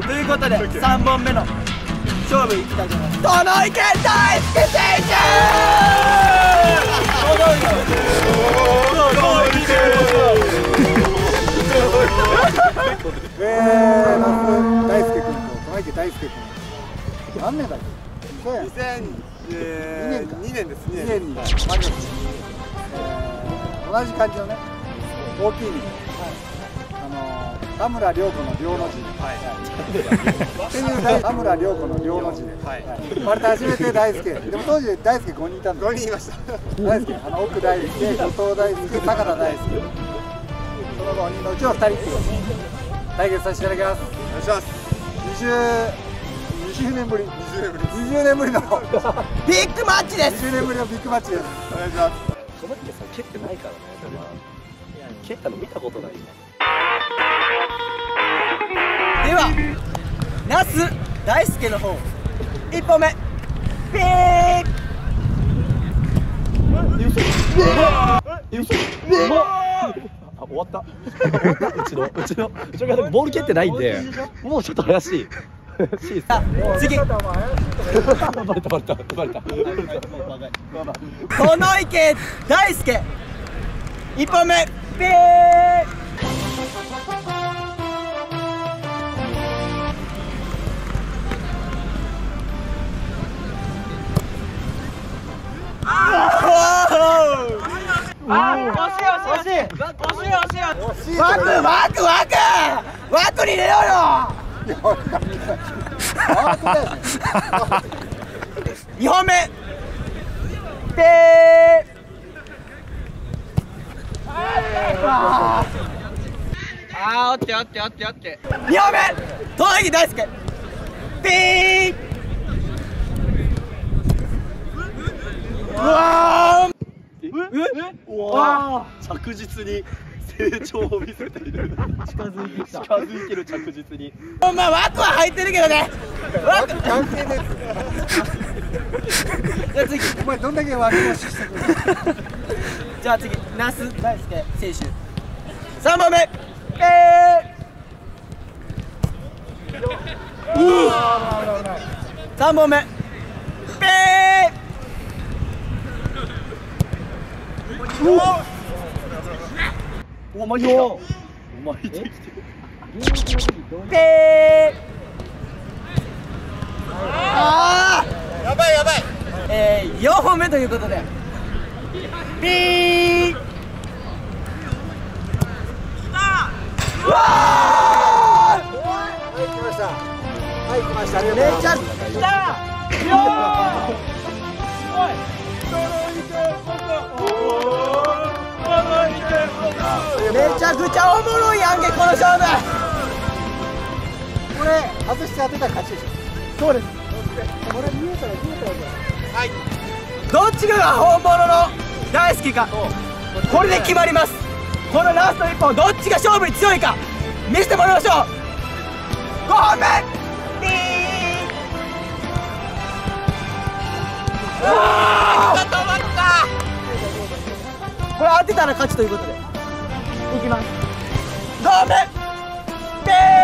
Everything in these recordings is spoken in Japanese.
ということで3本目の勝負いきたいと思います殿池大輔選手えー、大輔君と玉池大輔君。何年だっけ？2002 2002年です2ね年に。同じ感じのね大きい意味で、あのー田村涼子の涼の字。で、ってい。う大田村涼子の涼の字。で、はい。生まれて初めて大輔。でも当時大輔5人いたんだ5人いました。大輔。あの奥大輔後藤大輔坂田大輔。その5人のうちの2人っていう対決させていただきます。お願いします20 20年ぶり。20年ぶり。です20年ぶりの。ビッグマッチです。20年ぶりのビッグマッチです。お願いします。その時さ蹴ってないからね蹴ったの見たことないでは那須大輔の方1本目。ピーあ終わったうちのうちのうちの方ボール蹴ってないんでもうちょっと怪しい怪次。バレたバレた。バレた。バレた。殿池大輔1本目ピー枠枠枠枠に入れろよ2本目。ペー。あーオッケーオッケーオッケーオッケー。2本目。大輔。ピー。うわー。着実に成長を見せている。近づいてきた。近づいてる着実に。ほんま枠は入ってるけどね。枠。関係ねじゃあ次え。お前どんだけ脇押ししてくる。じゃあ次。那須大輔選手。3本目。えー、3本目。ペお前よお前できてペーあー！やばいやばい。えー、4本目ということで。ピー。うわはい来ました。はい来ましためちゃくちゃよーめちゃくちゃおもろいやんけこの勝負これ外して当てたら勝ちでしょそうですこれ見えたら見えたらどっちが本物の大好きかこれで決まりますこのラスト1本どっちが勝負に強いか見せてもらいましょう5本目ピーうわーこれ当てたら勝ちということで。いきます5本目ピー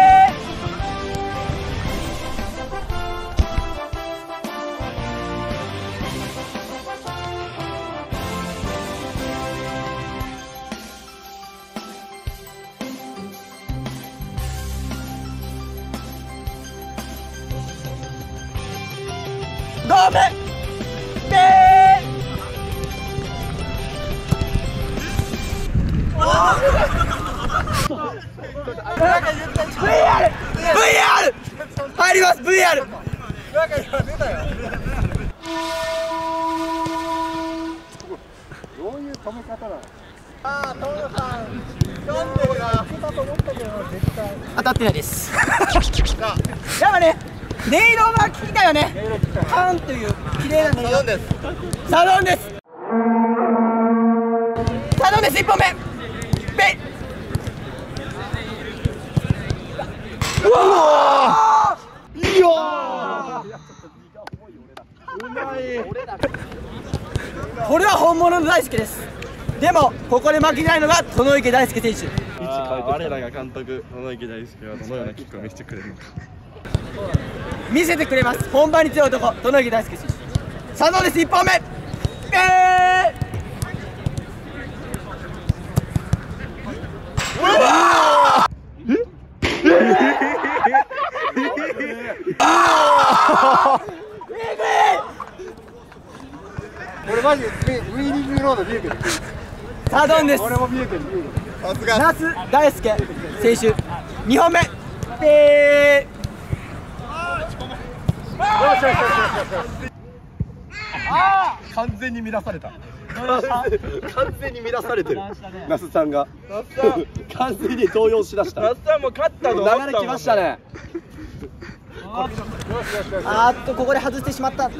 ごめ VR! 入ります VR! どういう止め方な。の当たってないです。やっぱね音色が聞きたいよね。パンという綺麗な音色サドンです。サドンです。サドンです。1本目ペイうわーいやーこ俺は本物の大輔です。でもここで負けないのが殿池大輔選手。我らが監督野池大輔はどのようなキックを見せてくれるのか。見せてくれます。本番に強い男殿池大輔選手。さあどうです？1本目えー俺マジでウィーニングロード見えてる。さあどんです俺も見さすが。那須大輔選手2本目。え完全に乱された。完全に乱されてる。那須さんが。完全に動揺しだした。那須さんも勝ったと思ったもん流れきましたね。ー、あーっとここで外してしまった。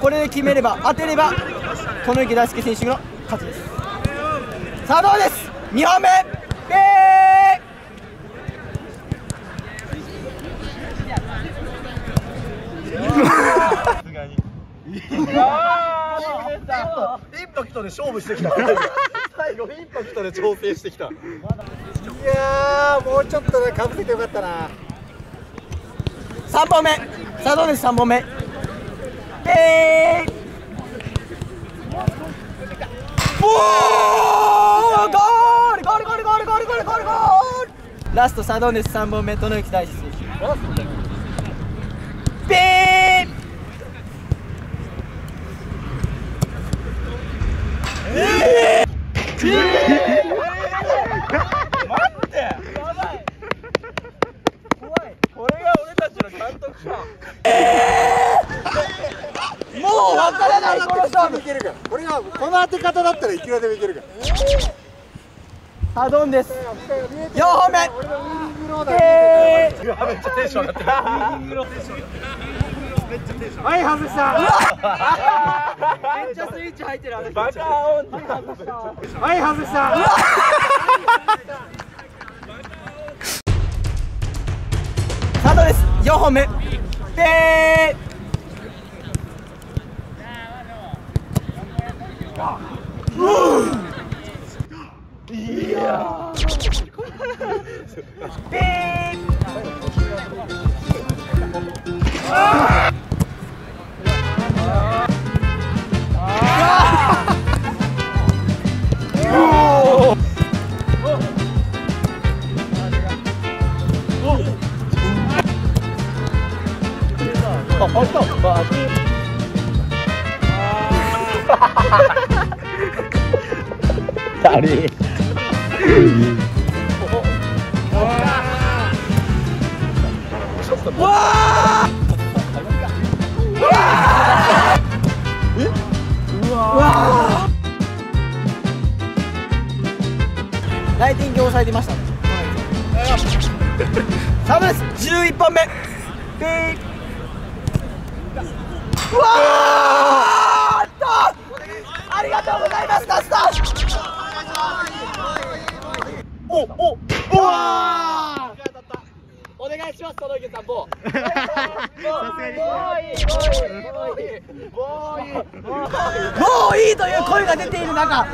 これで決めれば当てれば殿池大輔選手の勝ちです。さあどうです？2本目！えさすがにインパクトで勝負してきた最後イ！ンパクトで調整してきたいやーもうちょっとねかぶせてよかったな。ー、3本目。さあどうです？3本目。えーおーゴールゴールゴールゴールゴールゴールゴールゴールラストサドンデス3本目殿池大志選手ピーこれが俺たちの監督か。もう分からないこの勝負いけるからこれがこの当て方だったらいくらでもいけるからサドンです。4本目えーめっちゃテンション上がってるはい外しためっちゃスイッチ入ってるあれバカオンはい外したサドです4本目。でー。 음. 이야. 아! 誰ライティングを抑えてましたね。サドンです11本目。ピーうわーっとありがとうございますおおおわお願いしますいもうさんもういいもういいという声が出ている中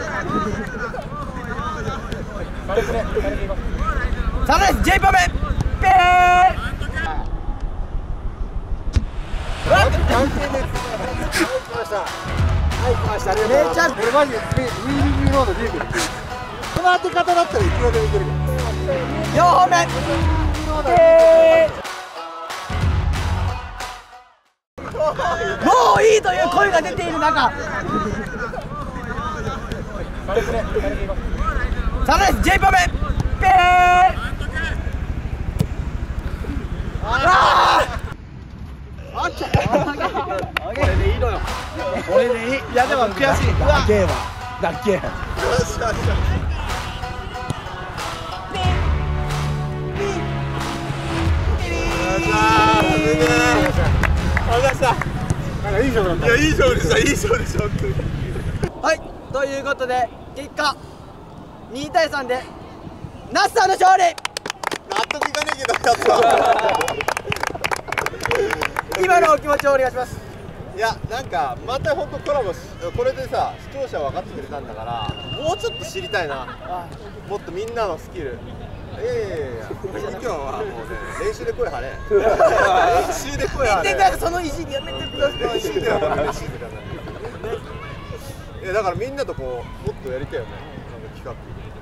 さあです J パメペー完。はい来ました。はい来ましたありがとうございます。めちゃ俺マジでウィーニングロード見えてるこの当て方だったらいくらでもいけるから4本目もういいという声が出ている中サドンです11本目ピーこれでいいのよ。これでいい。いや、でも悔しい。だけは。だけ。なんかいい勝負だったいやいい勝負でしたいい勝負でした本当にはいということで結果2対3でナッサーの勝利納得いかねえけどやっ今のお気持ちをお願いしますいいやなんかまた本当コラボしこれでさ視聴者分かってくれたんだからもうちょっと知りたいな。もっとみんなのスキル。いやいやいやいや今日はもうね練習で声張れ。練習で声張れ。見てくださいそのいじりやめてください。練習では練習ではない。いやだからみんなとこうもっとやりたいよね。なんか企画。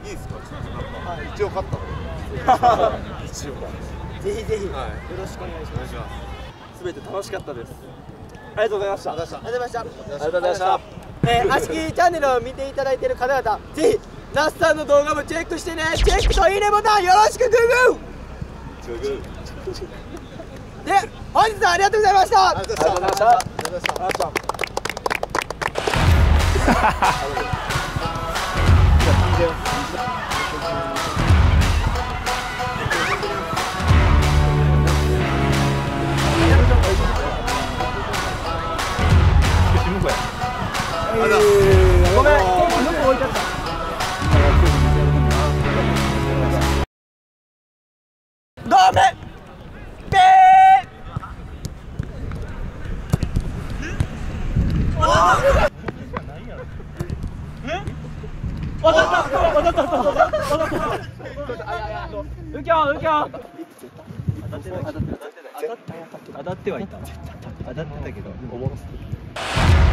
いいですかなんか一応勝ったの。一応 ぜひぜひ。よはい。ろしくお願いします。お願いします。すべて楽しかったですありがとうございました。ありがとうございました。ありがとうございました。ありがとうございましたえー、アシキチャンネルを見ていただいている方々ぜひナスさんの動画もチェックしてね。チェックといいねボタンよろしくグー。グー。で本日はありがとうございました。ありがとうございました。ありがとうございました。ごめんテープ向こう置いちゃったごめんペー右京右京当たって当たって当たってはいた当たってたけどおもろすぎ